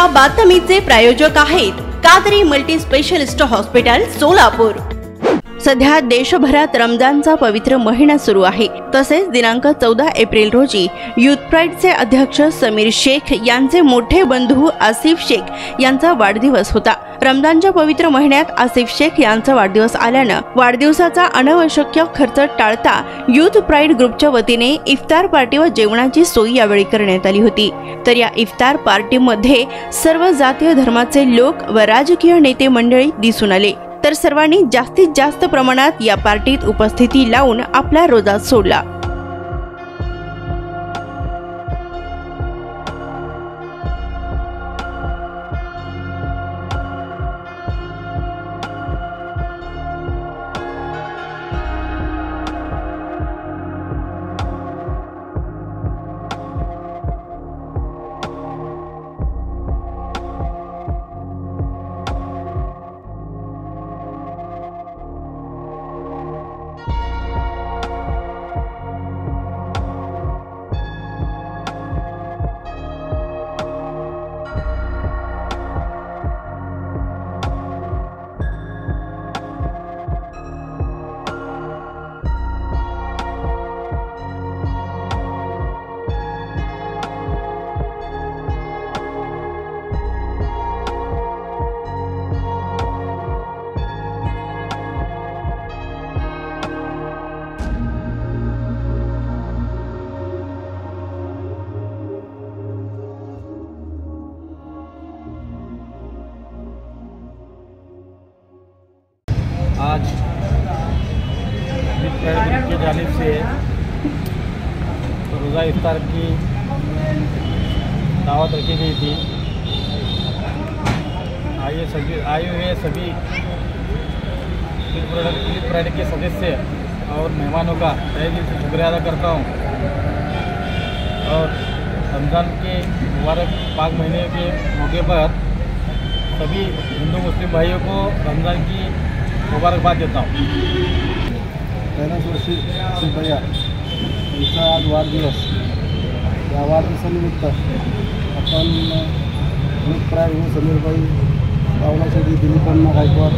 या बातमीचे प्रायोजक आहेत Kadri multi specialist hospital Solapur. सध्या देशभरात रमजानचा पवित्र महिना सुरू आहे. तसेच दिनांक चौदा एप्रिल रोजी युथ प्राईडचे अध्यक्ष समीर शेख यांचे मोठे बंधू आसिफ शेख यांचा वाढदिवस होता. रमजानच्या पवित्र महिन्यात आसिफ शेख यांचा वाढदिवस आल्यानं वाढदिवसाचा अनावश्यक खर्च टाळता युथ प्राईड ग्रुपच्या वतीने इफ्तार पार्टी व जेवणाची सोय यावेळी करण्यात आली होती. तर या इफ्तार पार्टीमध्ये सर्व जातीय धर्माचे लोक व राजकीय नेते मंडळी दिसून आले. तर सर्वांनी जास्तीत जास्त प्रमाणात या पार्टीत उपस्थिती लावून आपला रोजा सोडला. आज की जानिब से रोज़ा इफ्तार की दावत रखी गई थी। आइए सभी, आए हुए सभी विद के सदस्य और मेहमानों का तहे दिल से शुक्रिया अदा करता हूँ। और रमज़ान के मुबारक, पाक महीने के मौके पर सभी हिंदू, मुस्लिम भाइयों को रमज़ान की मुबारकबाद देत. पहिल्याच वर्षी सुब्बया यांचा आज वाढदिवस. या वाढदिवसानिमित्त आपण प्राय समीरबाई पावलासाठी दिलीपांना गायकवाड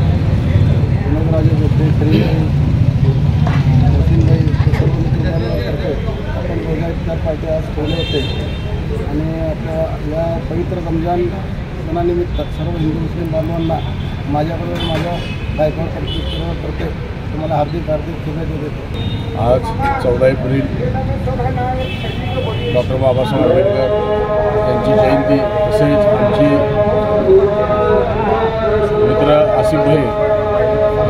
विनोदराजे बोटे सचिनबाई सर्व मित्रतर्फे आपण दोन इतक्या पार्टी आज ठेवले होते. आणि आपल्या या पवित्र रमजान सणानिमित्त सर्व हिंदू मुस्लिम बांधवांना माझ्याबरोबर माझ्या गायकवाड तर्फे तुम्हाला हार्दिक हार्दिक शुभेच्छा देतो. आज चौदा एप्रिल डॉक्टर बाबासाहेब आंबेडकर यांची जयंती तसेच आमची मित्र आसिफ भाई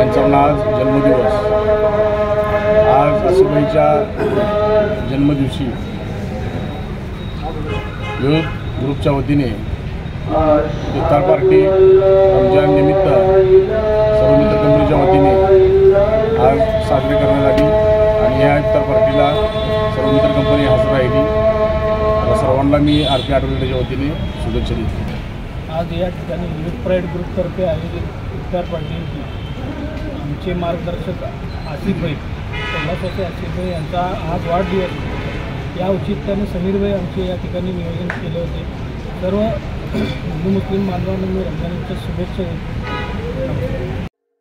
यांचा आज जन्मदिवस. आज आसिफ भाईच्या जन्मदिवशी युथ ग्रुपच्या वतीने इफ्तार पार्टी रमजान निमित्त साजरी करण्यात आली आणि या इफ्तार पार्टीला सर्व मित्र कंपनी हजर राहिली आता सर्वांना मी आर पी आठवड्याच्या वतीने शुभेच्छा देतो. आज या ठिकाणी युथ प्राईड ग्रुपतर्फे आयोजित इफ्तार पार्टी होती आमचे मार्गदर्शक आसिफभाई कैलासवासी आसिफभाई यांचा आज वाढदिवस. या औचित्याने समीरभाई आमचे या ठिकाणी नियोजन केले होते. सर्व हिंदू मुस्लिम बांधवांना मी रमजानच्या शुभेच्छा देतो.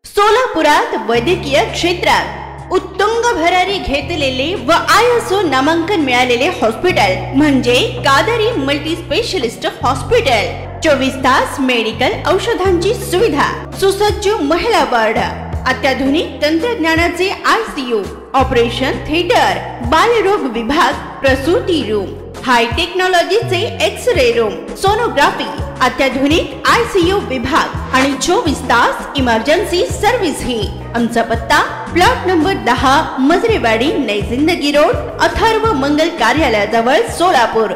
सोलापुरात वैद्यकीय क्षेत्रात उत्तुंग भरारी घेतलेले व आयएसओ नामांकन मिळालेले हॉस्पिटल म्हणजे कादरी मल्टी स्पेशलिस्ट हॉस्पिटल. चोवीस तास मेडिकल औषधांची सुविधा सुसज्ज महिला वार्ड अत्याधुनिक तंत्रज्ञानाचे आयसीयू ऑपरेशन थिएटर बालरोग विभाग प्रसूती रूम. हाय टेक्नॉलॉजीचे एक्स रे रूम सोनोग्राफी अत्याधुनिक आय सी यू विभाग आणि चोवीस तास इमर्जन्सी सर्व्हिस ही. आमचा पत्ता प्लॉट नंबर दहा मजरेवाडी नैजिंदगी रोड अथर्व मंगल कार्यालयाजवळ सोलापूर.